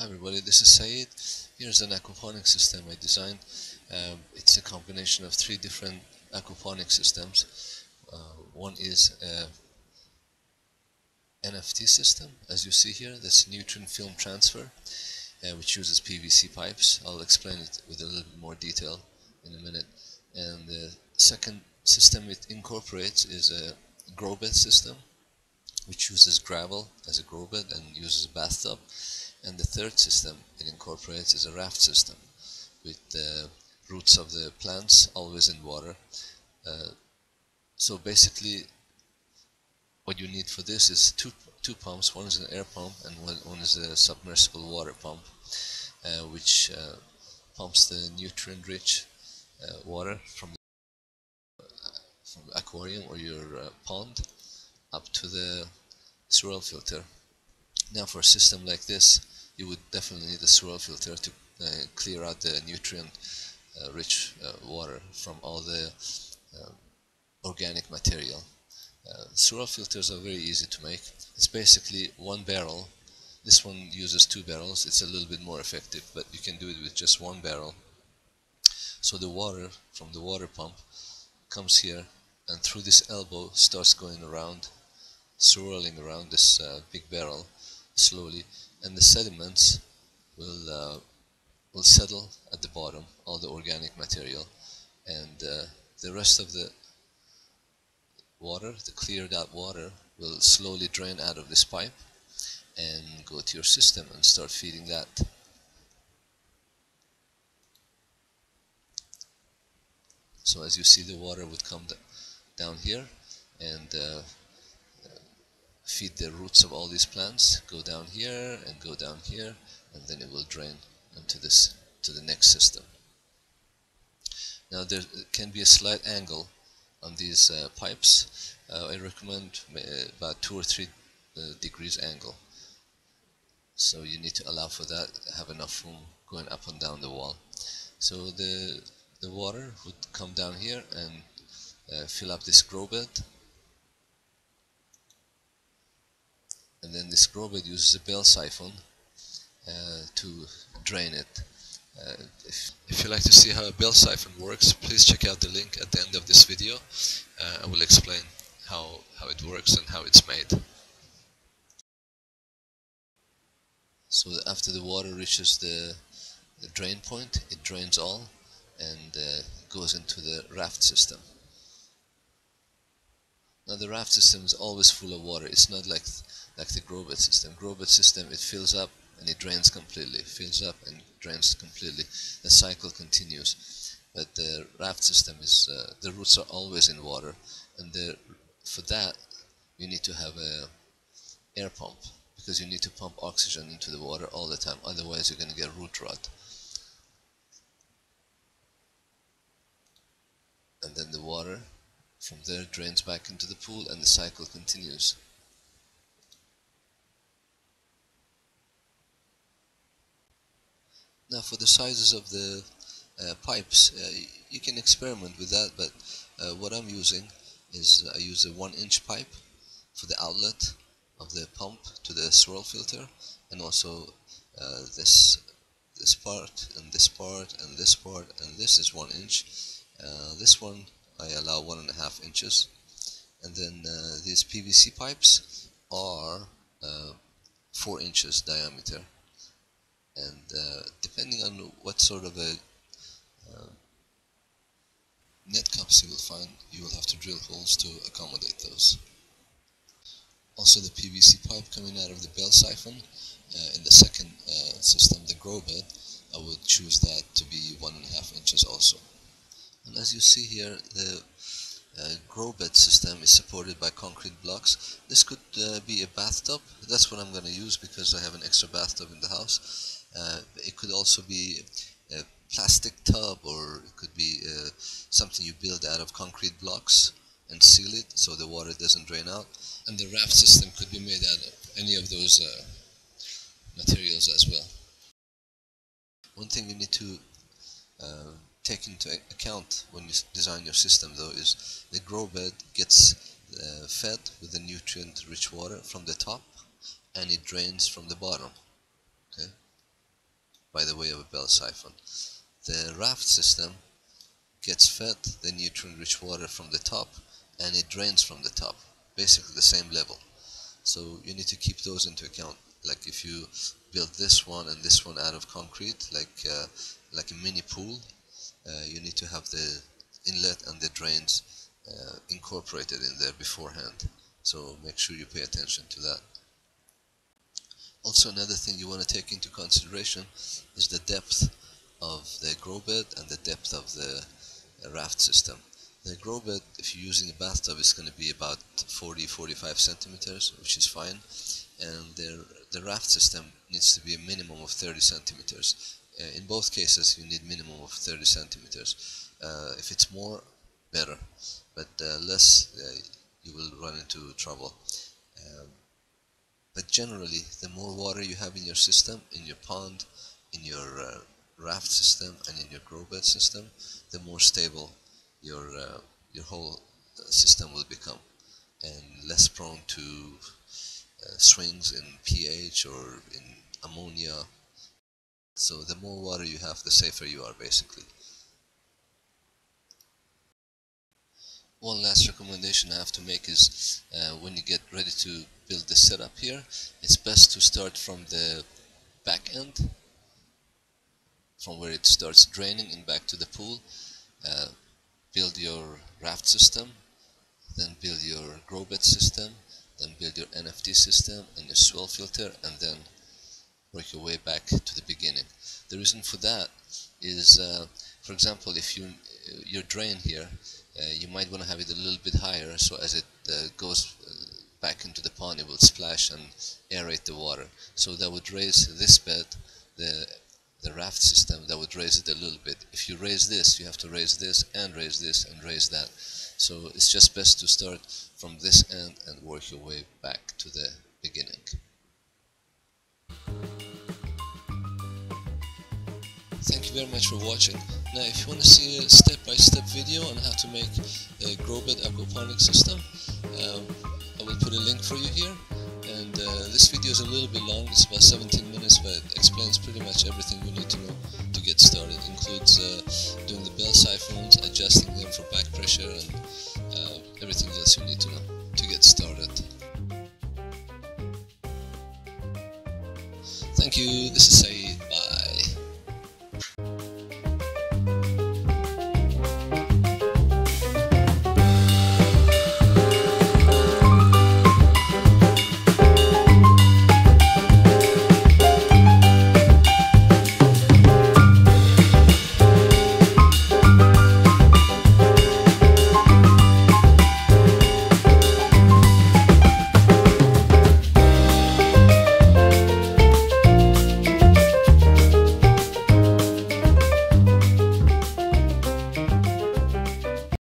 Hi everybody, this is Saeed. Here's an aquaponic system I designed. Um, it's a combination of three different aquaponic systems. Uh, one is a NFT system, as you see here, that's nutrient film transfer, uh, which uses PVC pipes. I'll explain it with a little bit more detail in a minute. And the second system it incorporates is a grow bed system, which uses gravel as a grow bed and uses a bathtub. And the third system it incorporates is a raft system with the roots of the plants always in water. Uh, so basically what you need for this is two two pumps. One is an air pump and one, one is a submersible water pump, uh, which uh, pumps the nutrient-rich uh, water from the, from the aquarium or your uh, pond up to the swirl filter. Now for a system like this, you would definitely need a swirl filter to uh, clear out the nutrient uh, rich uh, water from all the uh, organic material. Uh, swirl filters are very easy to make. It's basically one barrel. This one uses two barrels. It's a little bit more effective, but you can do it with just one barrel. So the water from the water pump comes here and through this elbow starts going around, swirling around this uh, big barrel slowly and the sediments will uh, will settle at the bottom, all the organic material, and uh, the rest of the water, the cleared out water, will slowly drain out of this pipe and go to your system and start feeding that. So as you see the water would come down here and uh, feed the roots of all these plants, go down here and go down here and then it will drain into this to the next system. Now there can be a slight angle on these uh, pipes. Uh, I recommend uh, about two or three uh, degrees angle. So you need to allow for that, have enough room going up and down the wall. So the the water would come down here and uh, fill up this grow bed and then grow bed uses a bell siphon uh, to drain it. Uh, if, if you like to see how a bell siphon works, please check out the link at the end of this video. Uh, I will explain how, how it works and how it's made. So after the water reaches the, the drain point, it drains all and uh, goes into the raft system. Now the raft system is always full of water. It's not like like the grow bed system. Grow bed system it fills up and it drains completely. Fills up and drains completely. The cycle continues. But the raft system is uh, the roots are always in water, and the, for that you need to have a air pump because you need to pump oxygen into the water all the time. Otherwise, you're going to get root rot. And then the water from there it drains back into the pool and the cycle continues. Now for the sizes of the uh, pipes, uh, you can experiment with that, but uh, what I'm using is I use a one inch pipe for the outlet of the pump to the swirl filter and also uh, this this part and this part and this part and this is one inch uh, this one I allow one and a half inches. And then uh, these PVC pipes are uh, four inches diameter. And uh, depending on what sort of a uh, net cups you will find you will have to drill holes to accommodate those. Also the PVC pipe coming out of the bell siphon uh, in the second system the grow bed I would choose that to be one and a half inches also and as you see here, the uh, grow bed system is supported by concrete blocks. This could uh, be a bathtub. That's what I'm going to use because I have an extra bathtub in the house. Uh, it could also be a plastic tub or it could be uh, something you build out of concrete blocks and seal it so the water doesn't drain out. And the raft system could be made out of any of those uh, materials as well. One thing you need to uh, take into account when you design your system though is the grow bed gets uh, fed with the nutrient rich water from the top and it drains from the bottom okay by the way of a bell siphon. The raft system gets fed the nutrient-rich water from the top and it drains from the top, basically the same level. So you need to keep those into account. Like if you build this one and this one out of concrete, like uh, like a mini pool, you need to have the inlet and the drains uh, incorporated in there beforehand. So make sure you pay attention to that. Also another thing you want to take into consideration is the depth of the grow bed and the depth of the raft system. The grow bed, if you're using a bathtub, is going to be about 40-45 centimeters, which is fine. And the, the raft system needs to be a minimum of 30 centimeters. Uh, in both cases, you need minimum of 30 centimeters. Uh, if it's more, better. But uh, less, uh, you will run into trouble. Um, but generally, the more water you have in your system, in your pond, in your uh, raft system, and in your grow bed system, the more stable your your whole system will become, and less prone to swings in pH or in ammonia. So the more water you have, the safer you are, basically. one last recommendation I have to make is uh, when you get ready to build the setup here it's best to start from the back end from where it starts draining and back to the pool uh, build your raft system then build your grow bed system then build your NFT system and your swirl filter and then work your way back to the beginning. The reason for that is uh, for example if you your drain here uh, you might want to have it a little bit higher so as it uh, goes uh, back into the pond it will splash and aerate the water. So that would raise this bed the the raft system that would raise it a little bit if you raise this you have to raise this and raise this and raise that so it's just best to start from this end and work your way back to the beginning Thank you very much for watching. Now if you want to see a step-by-step -step video on how to make a grow bed aquaponic system, um, I will put a link for you here. And uh, this video is a little bit long, it's about 17 minutes, but it explains pretty much everything you need to know to get started. It includes uh, doing the bell siphons, adjusting them for back pressure, and uh, everything else you need to know to get started. Thank you, this is Saeed.